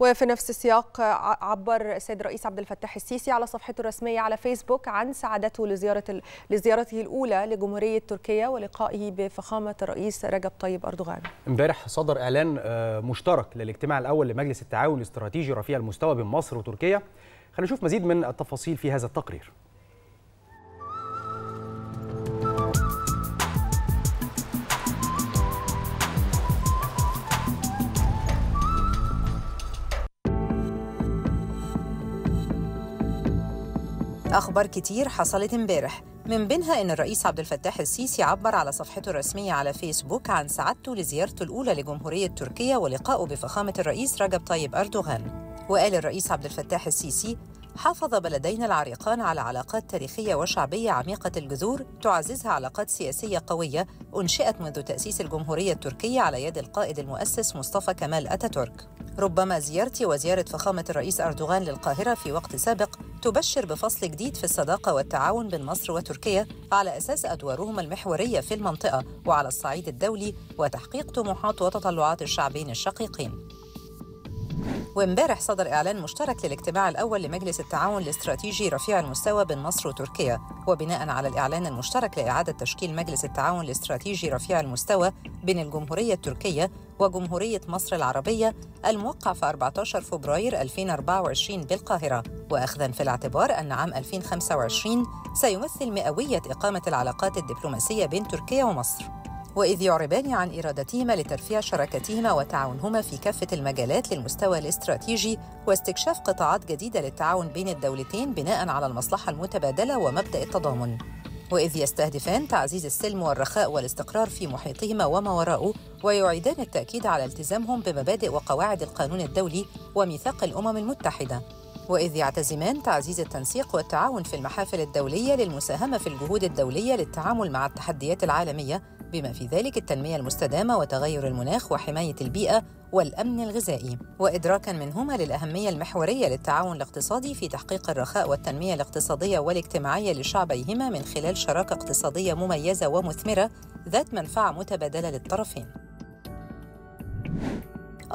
وفي نفس السياق عبر السيد الرئيس عبد الفتاح السيسي على صفحته الرسمية على فيسبوك عن سعادته لزيارة لزيارته الأولى لجمهورية تركيا ولقائه بفخامة الرئيس رجب طيب أردوغان. امبارح صدر إعلان مشترك للاجتماع الأول لمجلس التعاون الاستراتيجي رفيع المستوى بين مصر وتركيا. خلينا نشوف مزيد من التفاصيل في هذا التقرير. أخبار كتير حصلت امبارح. من بينها إن الرئيس عبد الفتاح السيسي عبر على صفحته الرسمية على فيسبوك عن سعادته لزيارته الأولى لجمهورية تركيا ولقائه بفخامة الرئيس رجب طيب أردوغان. وقال الرئيس عبد الفتاح السيسي حافظ بلدينا العريقان على علاقات تاريخية وشعبية عميقة الجذور تعززها علاقات سياسية قوية أنشئت منذ تأسيس الجمهورية التركية على يد القائد المؤسس مصطفى كمال أتاتورك. ربما زيارتي وزيارة فخامة الرئيس أردوغان للقاهرة في وقت سابق تبشر بفصل جديد في الصداقة والتعاون بين مصر وتركيا على أساس أدوارهما المحورية في المنطقة وعلى الصعيد الدولي وتحقيق طموحات وتطلعات الشعبين الشقيقين. وامبارح صدر إعلان مشترك للاجتماع الأول لمجلس التعاون الاستراتيجي رفيع المستوى بين مصر وتركيا وبناء على الإعلان المشترك لإعادة تشكيل مجلس التعاون الاستراتيجي رفيع المستوى بين الجمهورية التركية وجمهورية مصر العربية الموقع في 14 فبراير 2024 بالقاهرة. وأخذا في الاعتبار أن عام 2025 سيمثل مئوية إقامة العلاقات الدبلوماسية بين تركيا ومصر. وإذ يعربان عن إرادتهما لترفيع شراكتهما وتعاونهما في كافة المجالات للمستوى الاستراتيجي واستكشاف قطاعات جديدة للتعاون بين الدولتين بناء على المصلحة المتبادلة ومبدأ التضامن. وإذ يستهدفان تعزيز السلم والرخاء والاستقرار في محيطهما وما وراءه ويعيدان التأكيد على التزامهم بمبادئ وقواعد القانون الدولي وميثاق الأمم المتحدة. وإذ يعتزمان تعزيز التنسيق والتعاون في المحافل الدولية للمساهمة في الجهود الدولية للتعامل مع التحديات العالمية بما في ذلك التنمية المستدامة وتغير المناخ وحماية البيئة والأمن الغذائي. وإدراكا منهما للأهمية المحورية للتعاون الاقتصادي في تحقيق الرخاء والتنمية الاقتصادية والاجتماعية لشعبيهما من خلال شراكة اقتصادية مميزة ومثمرة ذات منفعة متبادلة للطرفين.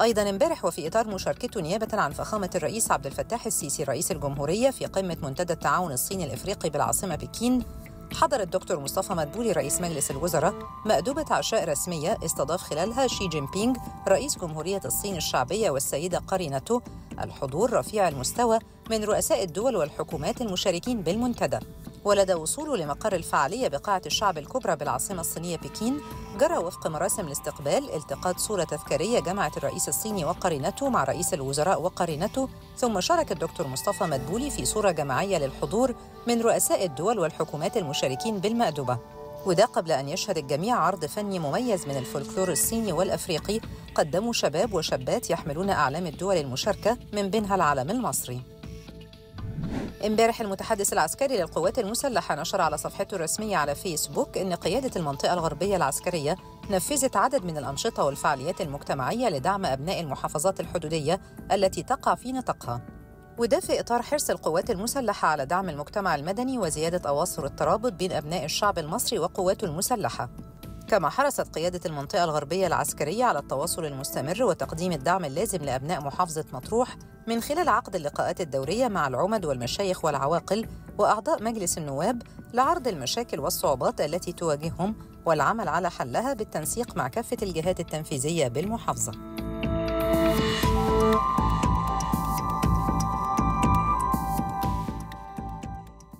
أيضا امبارح وفي إطار مشاركته نيابة عن فخامة الرئيس عبد الفتاح السيسي رئيس الجمهورية في قمة منتدى التعاون الصيني الإفريقي بالعاصمة بكين حضر الدكتور مصطفى مدبولي رئيس مجلس الوزراء مأدوبة عشاء رسمية استضاف خلالها شي جين بينغ رئيس جمهورية الصين الشعبية والسيدة قرينته الحضور رفيع المستوى من رؤساء الدول والحكومات المشاركين بالمنتدى. ولدى وصوله لمقر الفعالية بقاعة الشعب الكبرى بالعاصمة الصينية بكين جرى وفق مراسم الاستقبال التقاط صورة تذكارية جمعت الرئيس الصيني وقرينته مع رئيس الوزراء وقرينته ثم شارك الدكتور مصطفى مدبولي في صورة جماعية للحضور من رؤساء الدول والحكومات المشاركين بالمأدبة وده قبل أن يشهد الجميع عرض فني مميز من الفولكلور الصيني والأفريقي. قدموا شباب وشابات يحملون أعلام الدول المشاركة من بينها العلم المصري. امبارح المتحدث العسكري للقوات المسلحة نشر على صفحته الرسمية على فيسبوك أن قيادة المنطقة الغربية العسكرية نفذت عدد من الأنشطة والفعاليات المجتمعية لدعم أبناء المحافظات الحدودية التي تقع في نطاقها. وده في إطار حرص القوات المسلحة على دعم المجتمع المدني وزيادة أواصر الترابط بين أبناء الشعب المصري وقواته المسلحة كما حرصت قيادة المنطقة الغربية العسكرية على التواصل المستمر وتقديم الدعم اللازم لأبناء محافظة مطروح من خلال عقد اللقاءات الدورية مع العمد والمشايخ والعواقل وأعضاء مجلس النواب لعرض المشاكل والصعوبات التي تواجههم والعمل على حلها بالتنسيق مع كافة الجهات التنفيذية بالمحافظة.